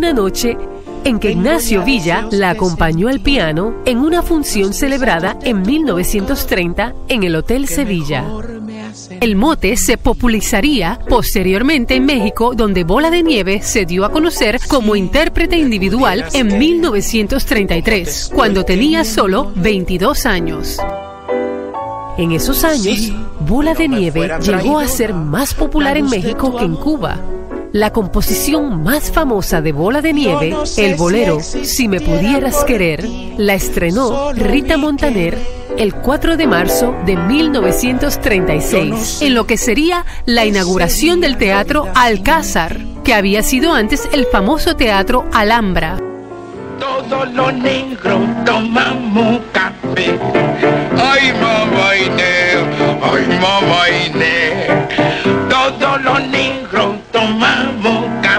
una noche en que Ignacio Villa la acompañó al piano en una función celebrada en 1930 en el Hotel Sevilla. El mote se popularizaría posteriormente en México, donde Bola de Nieve se dio a conocer como intérprete individual en 1933, cuando tenía solo 22 años. En esos años, Bola de Nieve llegó a ser más popular en México que en Cuba. La composición más famosa de Bola de Nieve, el bolero Si me pudieras querer, la estrenó Rita Montaner el 4 de marzo de 1936, en lo que sería la inauguración del Teatro Alcázar, que había sido antes el famoso Teatro Alhambra. Todos los negros tomamos tomavam boca.